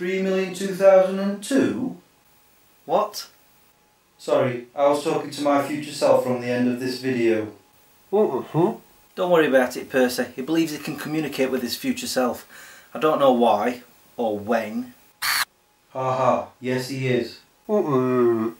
3,002,002? What? Sorry, I was talking to my future self from the end of this video. Mm-hmm. Don't worry about it, Percy. He believes he can communicate with his future self. I don't know why, or when. Haha, yes he is. Mm-mm.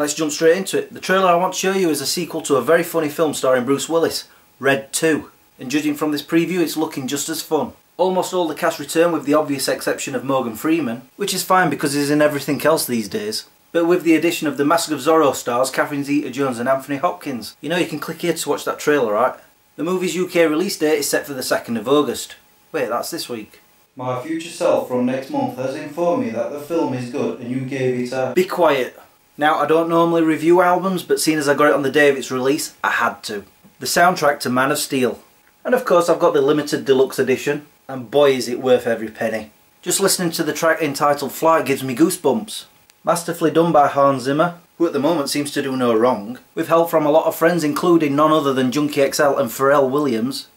Let's jump straight into it. The trailer I want to show you is a sequel to a very funny film starring Bruce Willis, Red 2. And judging from this preview, it's looking just as fun. Almost all the cast return with the obvious exception of Morgan Freeman, which is fine because he's in everything else these days. But with the addition of the Mask of Zorro stars Catherine Zeta-Jones and Anthony Hopkins. You know you can click here to watch that trailer, right? The movie's UK release date is set for the 2nd of August. Wait, that's this week. My future self from next month has informed me that the film is good and you gave it a... Be quiet. Now, I don't normally review albums, but seeing as I got it on the day of its release, I had to. The soundtrack to Man of Steel. And of course I've got the limited deluxe edition, and boy is it worth every penny. Just listening to the track entitled Flight gives me goosebumps. Masterfully done by Hans Zimmer, who at the moment seems to do no wrong, with help from a lot of friends including none other than Junkie XL and Pharrell Williams.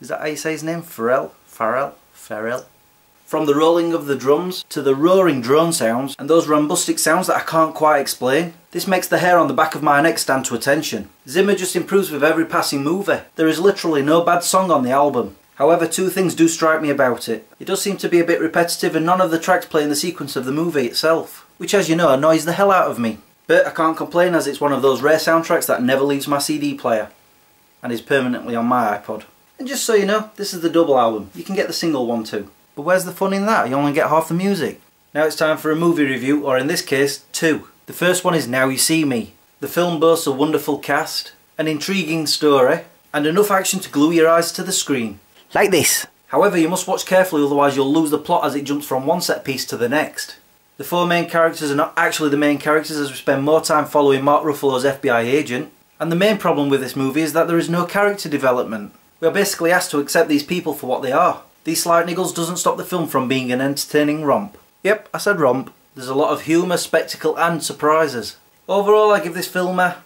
Is that how you say his name? Pharrell? Pharrell? Pharrell? From the rolling of the drums to the roaring drone sounds and those rumbustic sounds that I can't quite explain. This makes the hair on the back of my neck stand to attention. Zimmer just improves with every passing movie. There is literally no bad song on the album. However, two things do strike me about it. It does seem to be a bit repetitive and none of the tracks play in the sequence of the movie itself, which as you know annoys the hell out of me. But I can't complain as it's one of those rare soundtracks that never leaves my CD player and is permanently on my iPod. And just so you know, this is the double album. You can get the single one too. But where's the fun in that? You only get half the music. Now it's time for a movie review, or in this case, two. The first one is Now You See Me. The film boasts a wonderful cast, an intriguing story, and enough action to glue your eyes to the screen. Like this. However, you must watch carefully otherwise you'll lose the plot as it jumps from one set piece to the next. The four main characters are not actually the main characters as we spend more time following Mark Ruffalo's FBI agent. And the main problem with this movie is that there is no character development. We are basically asked to accept these people for what they are. These slight niggles doesn't stop the film from being an entertaining romp. Yep, I said romp. There's a lot of humour, spectacle and surprises. Overall I give this film a...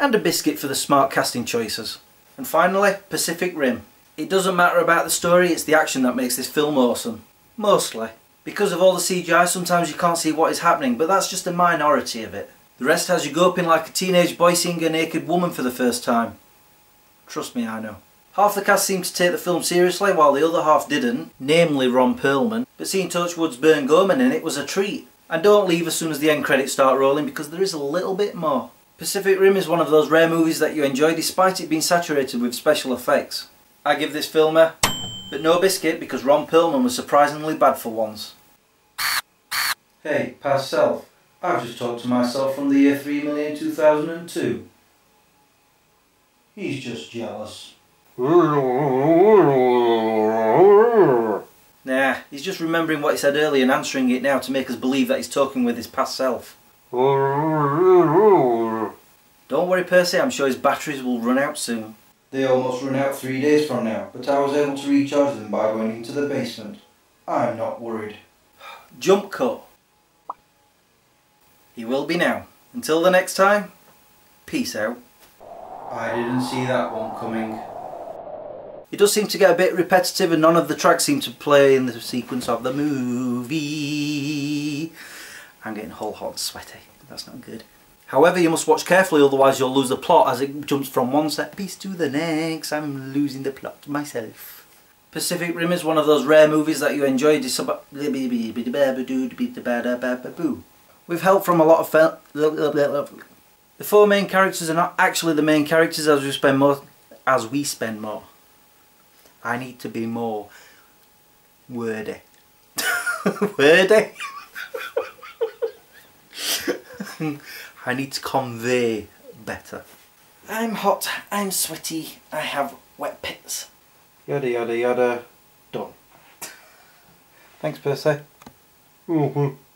and a biscuit for the smart casting choices. And finally, Pacific Rim. It doesn't matter about the story, it's the action that makes this film awesome. Mostly. Because of all the CGI sometimes you can't see what is happening, but that's just a minority of it. The rest has you groping like a teenage boy seeing a naked woman for the first time. Trust me, I know. Half the cast seemed to take the film seriously while the other half didn't, namely Ron Perlman, but seeing Torchwood's Burn Gorman in it was a treat. And don't leave as soon as the end credits start rolling because there is a little bit more. Pacific Rim is one of those rare movies that you enjoy despite it being saturated with special effects. I give this film a... but no biscuit because Ron Perlman was surprisingly bad for once. Hey, past self. I've just talked to myself from the year 3,002,002. He's just jealous. Nah, he's just remembering what he said earlier and answering it now to make us believe that he's talking with his past self. Don't worry Percy, I'm sure his batteries will run out soon. They almost run out three days from now, but I was able to recharge them by going into the basement. I'm not worried. Jump cut. He will be now. Until the next time, peace out. I didn't see that one coming. It does seem to get a bit repetitive and none of the tracks seem to play in the sequence of the movie. I'm getting whole hot and sweaty. That's not good. However, you must watch carefully, otherwise you'll lose the plot as it jumps from one set piece to the next. I'm losing the plot myself. Pacific Rim is one of those rare movies that you enjoy with help from a lot of The four main characters are not actually the main characters as we spend more as we spend more. I need to be more wordy. wordy? I need to convey better. I'm hot, I'm sweaty, I have wet pits. Yada yada yada, done. Thanks Percy. Mm -hmm.